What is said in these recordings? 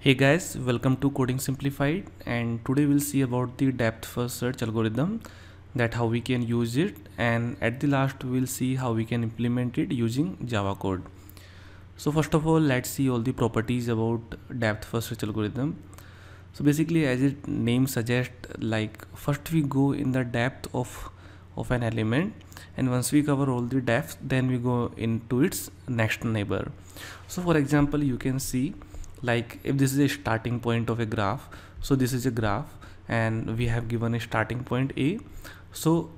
Hey guys, welcome to Coding Simplified and today we'll see about the depth first search algorithm that how we can use it and at the last we'll see how we can implement it using Java code. So first of all let's see all the properties about depth first search algorithm. So basically as its name suggests like first we go in the depth of of an element and once we cover all the depth then we go into its next neighbor. So for example you can see like if this is a starting point of a graph so this is a graph and we have given a starting point a. So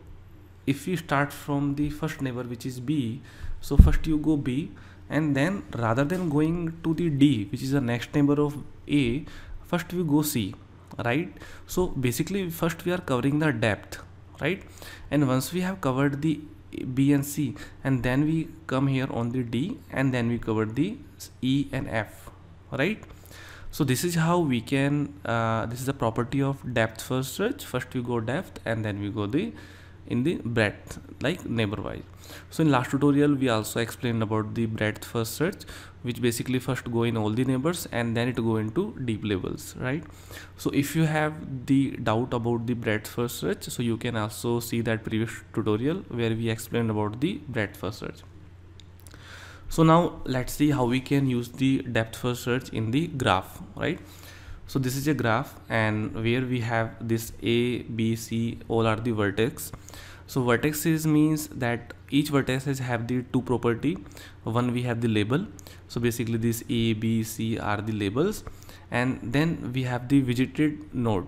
if we start from the first neighbor which is b so first you go b and then rather than going to the d which is the next neighbor of a first we go c right? So basically first we are covering the depth right? And once we have covered the b and c and then we come here on the d and then we cover the e and f right? So this is how we can uh, this is the property of depth first search first we go depth and then we go the in the breadth like neighbor wise. So in last tutorial we also explained about the breadth first search which basically first go in all the neighbors and then it go into deep levels right? So if you have the doubt about the breadth first search so you can also see that previous tutorial where we explained about the breadth first search so now let's see how we can use the depth first search in the graph right? So this is a graph and where we have this a b c all are the vertex. So vertices means that each vertices have the two property. One we have the label. So basically this a b c are the labels. And then we have the visited node.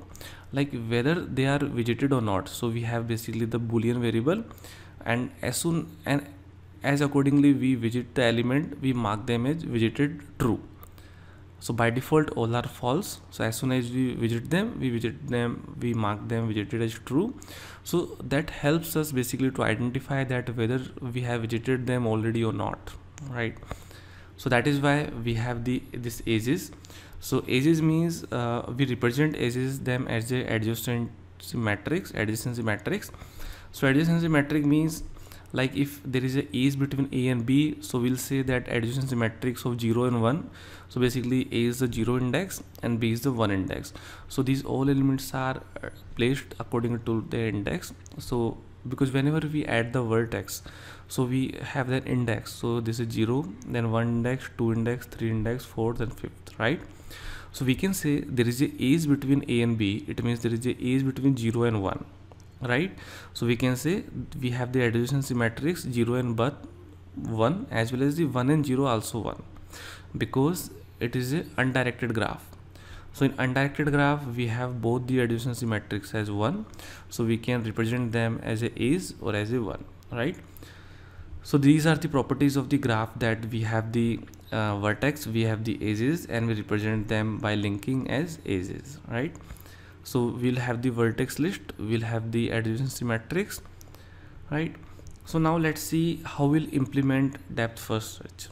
Like whether they are visited or not. So we have basically the boolean variable. And as soon and as accordingly we visit the element we mark them as visited true. So by default all are false. So as soon as we visit them we visit them we mark them visited as true. So that helps us basically to identify that whether we have visited them already or not right? So that is why we have the this edges so edges means uh, we represent edges them as a adjacency matrix adjacency matrix. So adjacency matrix means like if there is a is between a and b so we'll say that adjacency matrix of 0 and 1 so basically a is the 0 index and b is the 1 index. So these all elements are uh, placed according to their index. So because whenever we add the vertex so we have that index. So this is 0 then 1 index 2 index 3 index 4th and 5th right? So we can say there is a is between a and b. It means there is a is between 0 and 1 right? So we can say we have the adjacency matrix 0 and but 1 as well as the 1 and 0 also 1 because it is a undirected graph. So in undirected graph we have both the adjacency matrix as 1 so we can represent them as a is or as a 1 right? So these are the properties of the graph that we have the uh, vertex we have the edges and we represent them by linking as edges right so we'll have the vertex list we'll have the adjacency matrix right? So now let's see how we'll implement depth first search.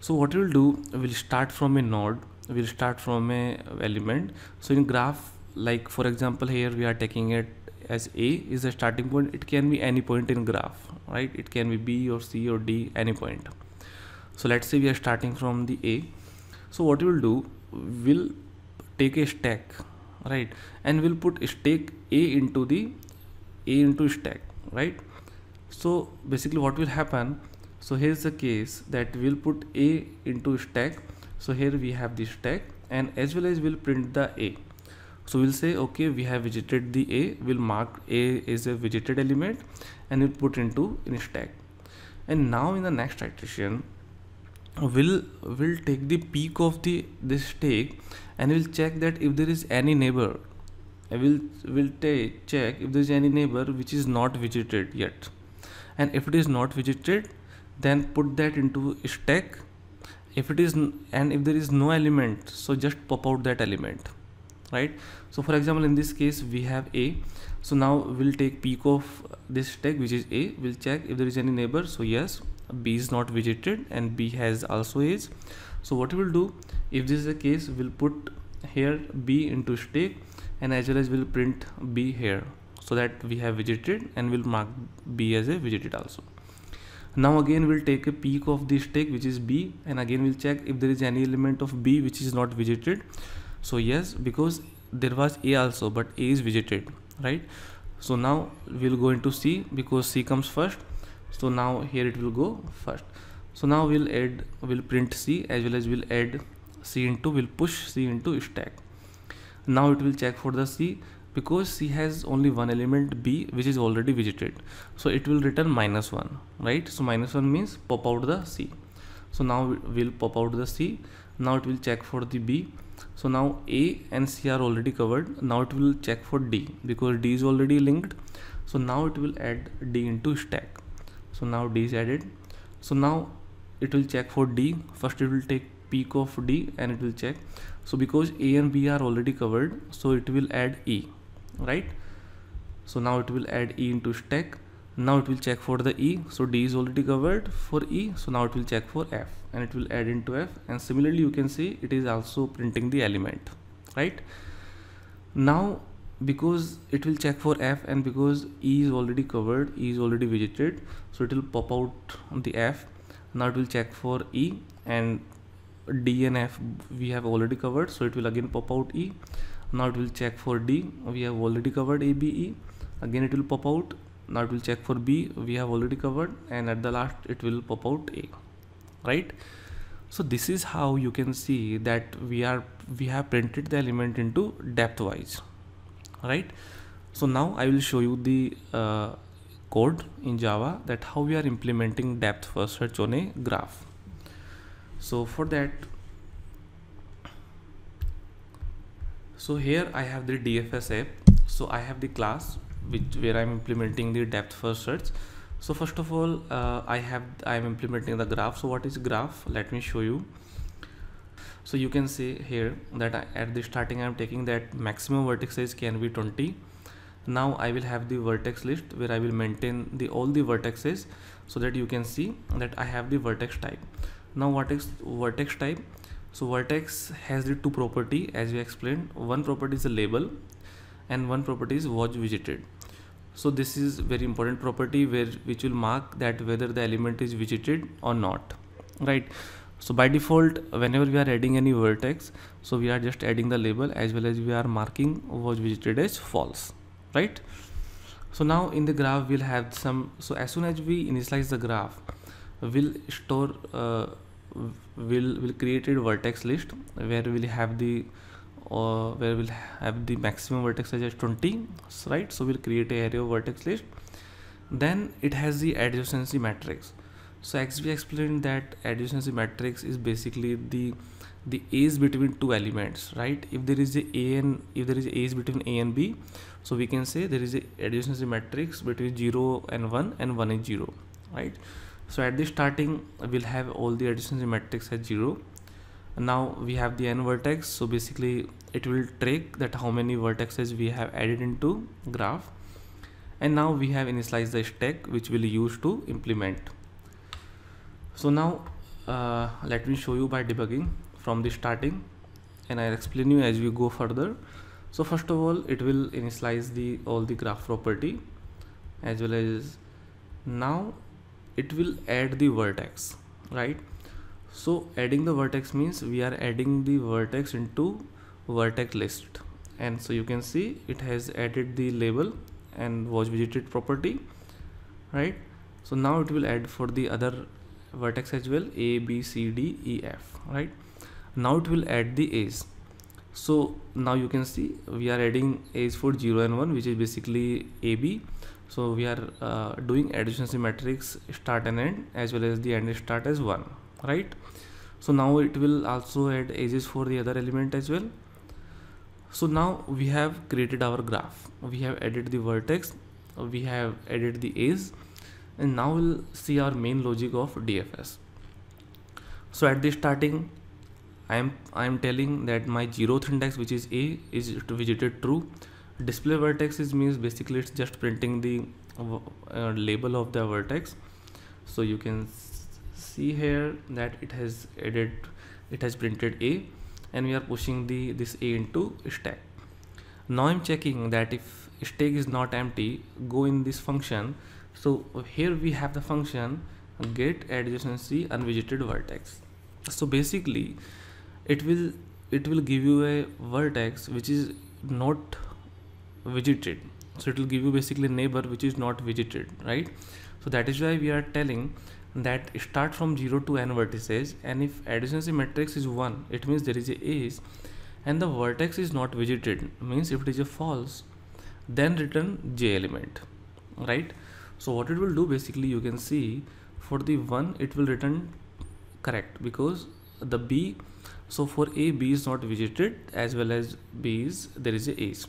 So what we'll do we'll start from a node we'll start from a element. So in graph like for example here we are taking it as a is the starting point. It can be any point in graph right? It can be b or c or d any point. So let's say we are starting from the a. So what we'll do we'll take a stack right? And we'll put stack a into the a into stack right? So basically what will happen so here's the case that we'll put a into stack. So here we have the stack and as well as we'll print the a. So we'll say okay we have visited the a we'll mark a is a visited element and we'll put into in stack. And now in the next iteration we'll will take the peek of the this stack and we'll check that if there is any neighbor I will will check if there is any neighbor which is not visited yet. And if it is not visited then put that into stack. If it is and if there is no element so just pop out that element right? So for example in this case we have a. So now we'll take peek of uh, this stack which is a. We'll check if there is any neighbor. So yes b is not visited and b has also is so what we will do if this is the case we'll put here b into stack and as well as we'll print b here so that we have visited and we'll mark b as a visited also. Now again we'll take a peek of this stack which is b and again we'll check if there is any element of b which is not visited. So yes because there was a also but a is visited right? So now we'll go into c because c comes first. So now here it will go first. So now we'll add we'll print c as well as we'll add c into we'll push c into stack. Now it will check for the c because c has only one element b which is already visited. So it will return minus 1 right? So minus 1 means pop out the c. So now we'll pop out the c. Now it will check for the b. So now a and c are already covered. Now it will check for d because d is already linked. So now it will add d into stack. So now d is added. So now it will check for d. First it will take peek of d and it will check. So because a and b are already covered so it will add e right? So now it will add e into stack. Now it will check for the e. So d is already covered for e. So now it will check for f and it will add into f. And similarly you can see it is also printing the element right? Now because it will check for f and because e is already covered e is already visited so it will pop out the f. Now it will check for e and d and f we have already covered so it will again pop out e. Now it will check for D we have already covered ABE again it will pop out now it will check for B we have already covered and at the last it will pop out A right? So this is how you can see that we are we have printed the element into depth wise right? So now I will show you the uh, code in Java that how we are implementing depth first search on a graph so for that so here I have the DFS app. So I have the class which where I'm implementing the depth first search. So first of all uh, I have I'm implementing the graph. So what is graph? Let me show you. So you can see here that I, at the starting I'm taking that maximum vertex size can be 20 now I will have the vertex list where I will maintain the all the vertexes so that you can see that I have the vertex type now what is vertex type. So vertex has the two property as we explained. One property is a label and one property is was visited. So this is very important property where which will mark that whether the element is visited or not right? So by default whenever we are adding any vertex so we are just adding the label as well as we are marking was visited as false right? So now in the graph we'll have some so as soon as we initialize the graph we'll store uh, will will create a vertex list where we'll have the uh, where we'll have the maximum vertex size as 20 right? So we'll create a array of vertex list. Then it has the adjacency matrix. So as we explained that adjacency matrix is basically the the a's between two elements right? If there is a a and if there is a's between a and b so we can say there is a adjacency matrix between 0 and 1 and 1 is 0 right so at the starting we'll have all the adjacency matrix at 0 now we have the n vertex. So basically it will track that how many vertexes we have added into graph. And now we have initialized the stack which we'll use to implement. So now uh, let me show you by debugging from the starting and I'll explain you as we go further. So first of all it will initialize the all the graph property as well as now it will add the vertex right? So adding the vertex means we are adding the vertex into vertex list. And so you can see it has added the label and was visited property right? So now it will add for the other vertex as well a b c d e f right? Now it will add the a's. So now you can see we are adding a's for 0 and 1 which is basically ab so we are uh, doing adjacency matrix start and end as well as the end start as one right? So now it will also add edges for the other element as well. So now we have created our graph. We have added the vertex we have added the edge and now we'll see our main logic of dfs so at the starting i am i am telling that my zeroth index which is a is visited true display vertex is means basically it's just printing the uh, label of the vertex. So you can see here that it has added it has printed a and we are pushing the this a into stack. Now i'm checking that if stack is not empty go in this function. So here we have the function get adjacency unvisited vertex. So basically it will it will give you a vertex which is not visited so it will give you basically neighbor which is not visited right? So that is why we are telling that start from 0 to n vertices and if adjacency matrix is 1 it means there is a edge and the vertex is not visited means if it is a false then return j element right? So what it will do basically you can see for the 1 it will return correct because the b so for a b is not visited as well as b is there is a edge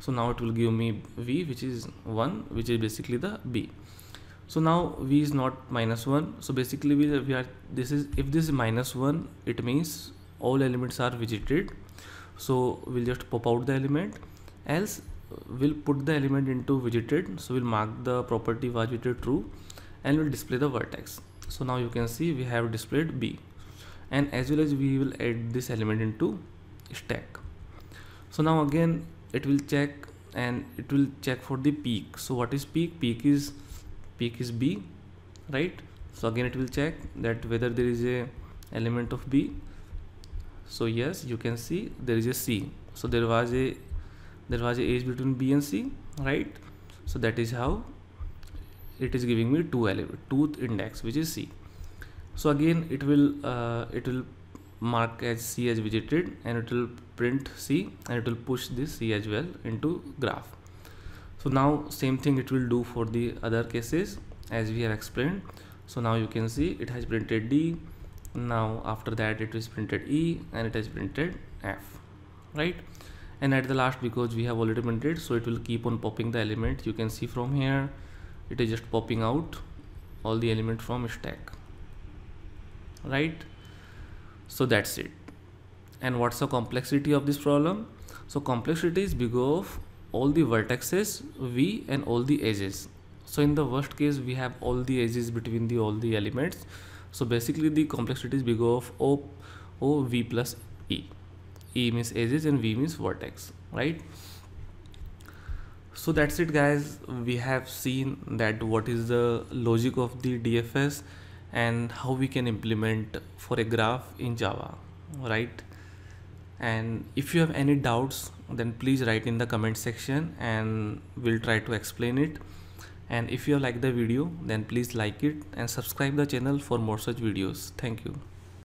so now it will give me v which is 1 which is basically the b. So now v is not minus 1 so basically we, we are this is if this is minus 1 it means all elements are visited. So we'll just pop out the element. Else we'll put the element into visited. So we'll mark the property visited true and we'll display the vertex. So now you can see we have displayed b. And as well as we will add this element into stack. So now again it will check and it will check for the peek. So what is peek? Peek is peek is b right? So again it will check that whether there is a element of b. So yes you can see there is a c. So there was a there was a edge between b and c right? So that is how it is giving me two element two index which is c. So again it will uh, it will mark as c as visited and it will print c and it will push this c as well into graph. So now same thing it will do for the other cases as we have explained. So now you can see it has printed d now after that it is printed e and it has printed f right? And at the last because we have already printed so it will keep on popping the element. You can see from here it is just popping out all the element from stack right so that's it. And what's the complexity of this problem? So complexity is because of all the vertices v and all the edges. So in the worst case we have all the edges between the all the elements. So basically the complexity is because of o o v plus e. E means edges and v means vertex right? So that's it guys. We have seen that what is the logic of the dfs and how we can implement for a graph in java right? And if you have any doubts then please write in the comment section and we'll try to explain it. And if you like the video then please like it and subscribe the channel for more such videos. Thank you